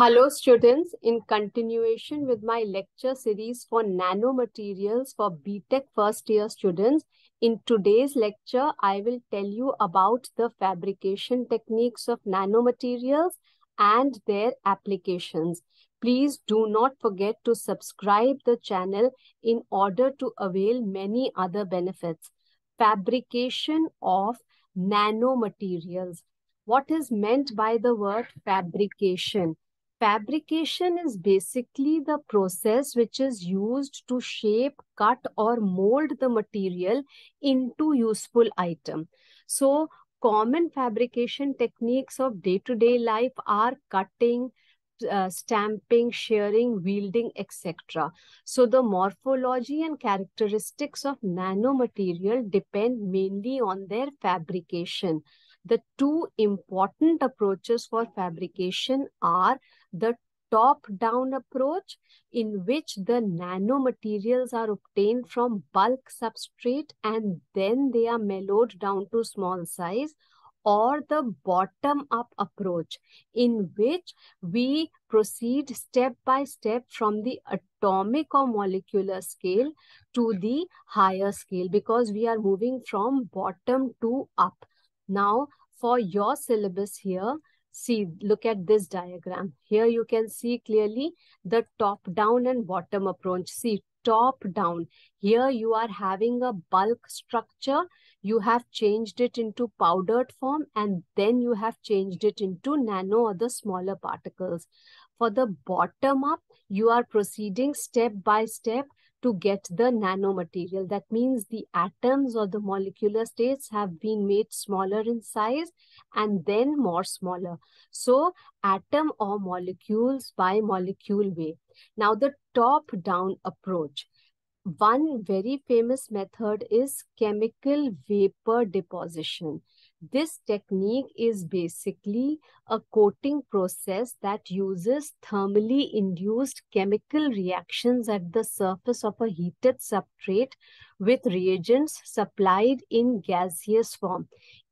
Hello students, in continuation with my lecture series for nanomaterials for BTech first year students, in today's lecture, I will tell you about the fabrication techniques of nanomaterials and their applications. Please do not forget to subscribe the channel in order to avail many other benefits. Fabrication of nanomaterials. What is meant by the word fabrication? Fabrication is basically the process which is used to shape, cut or mold the material into useful item. So common fabrication techniques of day-to-day -day life are cutting, uh, stamping, shearing, welding, etc. So the morphology and characteristics of nanomaterial depend mainly on their fabrication. The two important approaches for fabrication are the top-down approach in which the nanomaterials are obtained from bulk substrate and then they are mellowed down to small size or the bottom-up approach in which we proceed step by step from the atomic or molecular scale to the higher scale because we are moving from bottom to up. Now, for your syllabus here, see, look at this diagram. Here you can see clearly the top down and bottom approach. See, top down. Here you are having a bulk structure. You have changed it into powdered form and then you have changed it into nano or the smaller particles. For the bottom up, you are proceeding step by step to get the nanomaterial. That means the atoms or the molecular states have been made smaller in size and then more smaller. So atom or molecules by molecule way. Now the top down approach. One very famous method is chemical vapor deposition. This technique is basically a coating process that uses thermally induced chemical reactions at the surface of a heated substrate with reagents supplied in gaseous form.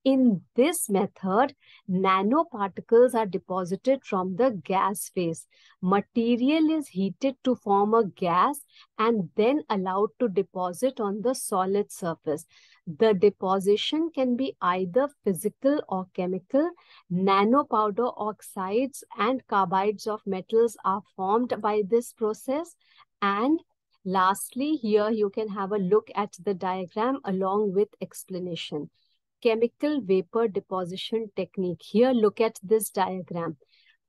In this method, nanoparticles are deposited from the gas phase. Material is heated to form a gas and then allowed to deposit on the solid surface. The deposition can be either physical or chemical. Nanopowder oxides and carbides of metals are formed by this process. And lastly, here you can have a look at the diagram along with explanation. Chemical vapor deposition technique. Here, look at this diagram.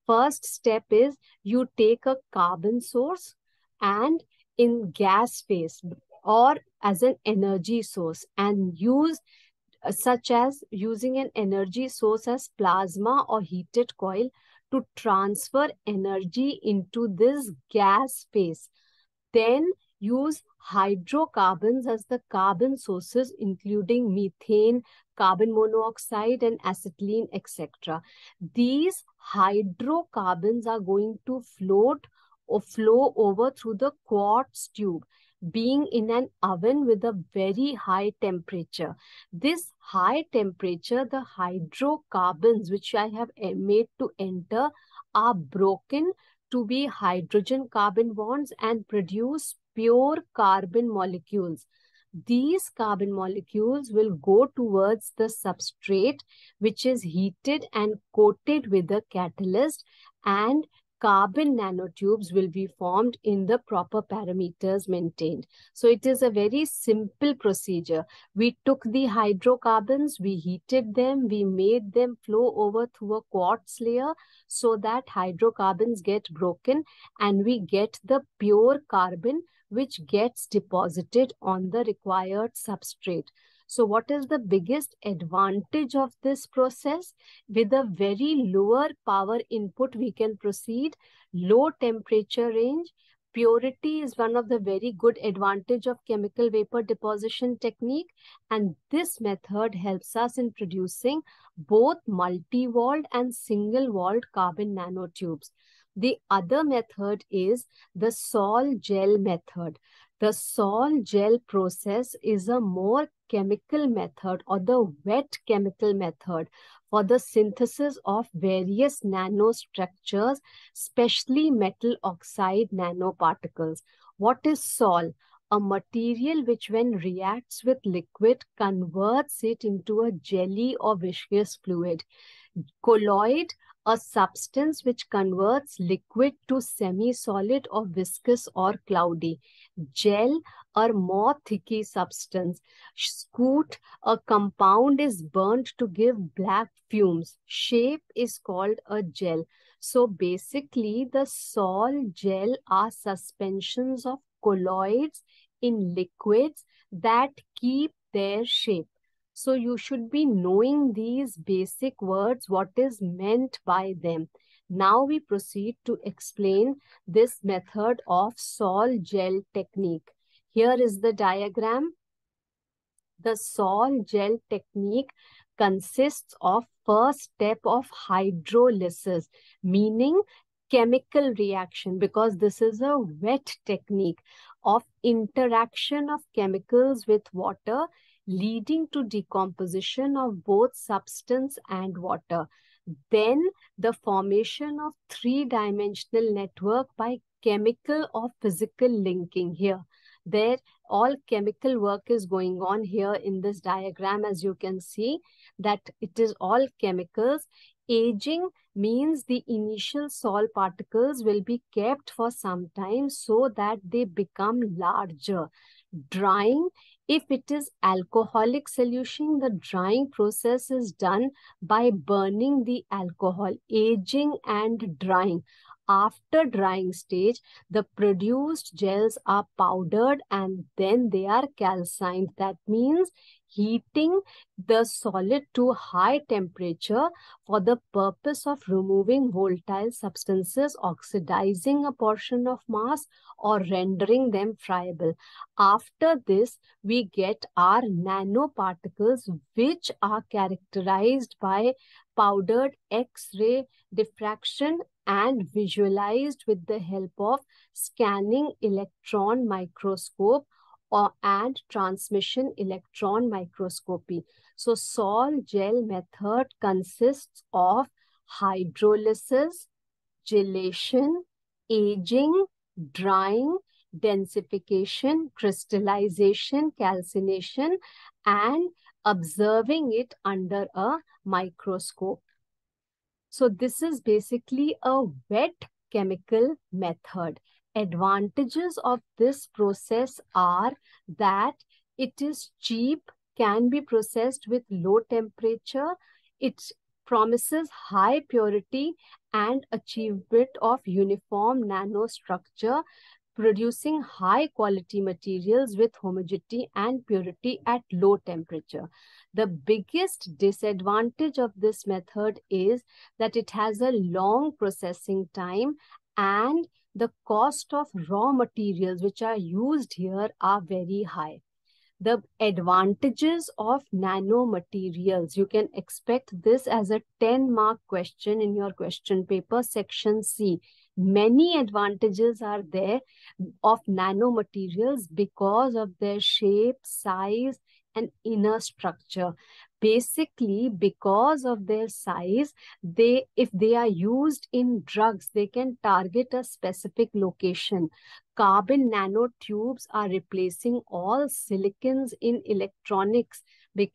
First step is you take a carbon source and in gas phase or as an energy source and use uh, such as using an energy source as plasma or heated coil to transfer energy into this gas phase. Then use hydrocarbons as the carbon sources including methane, carbon monoxide and acetylene etc. These hydrocarbons are going to float or flow over through the quartz tube being in an oven with a very high temperature. This high temperature, the hydrocarbons which I have eh, made to enter are broken to be hydrogen carbon bonds and produce pure carbon molecules. These carbon molecules will go towards the substrate which is heated and coated with a catalyst and carbon nanotubes will be formed in the proper parameters maintained. So it is a very simple procedure. We took the hydrocarbons, we heated them, we made them flow over through a quartz layer so that hydrocarbons get broken and we get the pure carbon which gets deposited on the required substrate. So what is the biggest advantage of this process? With a very lower power input, we can proceed. Low temperature range. Purity is one of the very good advantage of chemical vapor deposition technique. And this method helps us in producing both multi-walled and single-walled carbon nanotubes. The other method is the sol gel method. The sol gel process is a more chemical method or the wet chemical method for the synthesis of various nanostructures, especially metal oxide nanoparticles. What is sol? A material which when reacts with liquid converts it into a jelly or viscous fluid. Colloid, a substance which converts liquid to semi-solid or viscous or cloudy. Gel, a more thicky substance. Soot, a compound is burnt to give black fumes. Shape is called a gel. So basically the sol gel are suspensions of colloids in liquids that keep their shape. So you should be knowing these basic words, what is meant by them. Now we proceed to explain this method of sol gel technique. Here is the diagram. The sol gel technique consists of first step of hydrolysis, meaning chemical reaction because this is a wet technique of interaction of chemicals with water leading to decomposition of both substance and water. Then the formation of three-dimensional network by chemical or physical linking here. There all chemical work is going on here in this diagram as you can see that it is all chemicals. Aging means the initial sol particles will be kept for some time so that they become larger. Drying if it is alcoholic solution, the drying process is done by burning the alcohol, aging and drying. After drying stage, the produced gels are powdered and then they are calcined. That means heating the solid to high temperature for the purpose of removing volatile substances, oxidizing a portion of mass or rendering them friable. After this, we get our nanoparticles which are characterized by powdered X-ray diffraction and visualized with the help of scanning electron microscope or, and transmission electron microscopy. So sol gel method consists of hydrolysis, gelation, aging, drying, densification, crystallization, calcination, and observing it under a microscope. So this is basically a wet chemical method advantages of this process are that it is cheap, can be processed with low temperature, it promises high purity and achievement of uniform nanostructure, producing high quality materials with homogeneity and purity at low temperature. The biggest disadvantage of this method is that it has a long processing time and the cost of raw materials which are used here are very high. The advantages of nanomaterials, you can expect this as a 10 mark question in your question paper section C. Many advantages are there of nanomaterials because of their shape, size, and inner structure. Basically because of their size they if they are used in drugs they can target a specific location. Carbon nanotubes are replacing all silicons in electronics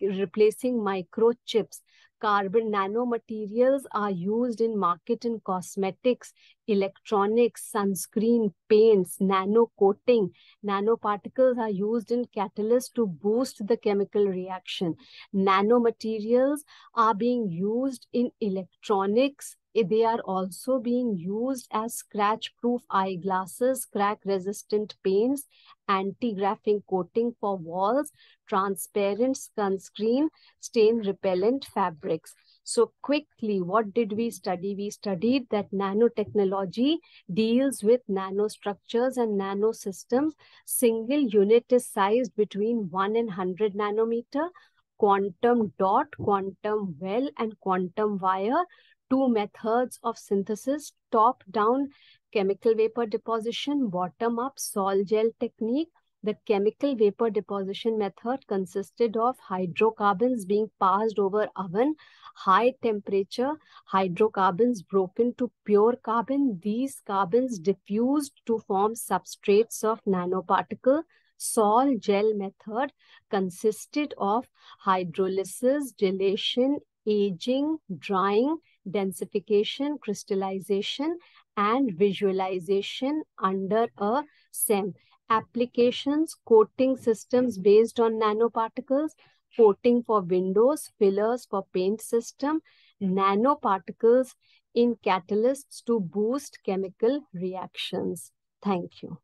replacing microchips Carbon nanomaterials are used in market and cosmetics, electronics, sunscreen, paints, nano coating. Nanoparticles are used in catalysts to boost the chemical reaction. Nanomaterials are being used in electronics, they are also being used as scratch-proof eyeglasses, crack-resistant paints, anti-graffiti coating for walls, transparent sunscreen, stain-repellent fabrics. So quickly, what did we study? We studied that nanotechnology deals with nanostructures and nanosystems. Single unit is sized between 1 and 100 nanometer. Quantum dot, quantum well, and quantum wire two methods of synthesis, top-down chemical vapor deposition, bottom-up sol gel technique. The chemical vapor deposition method consisted of hydrocarbons being passed over oven. high temperature, hydrocarbons broken to pure carbon. These carbons diffused to form substrates of nanoparticle. Sol gel method consisted of hydrolysis, gelation, aging, drying, densification, crystallization, and visualization under a SEM. Applications, coating systems based on nanoparticles, coating for windows, fillers for paint system, nanoparticles in catalysts to boost chemical reactions. Thank you.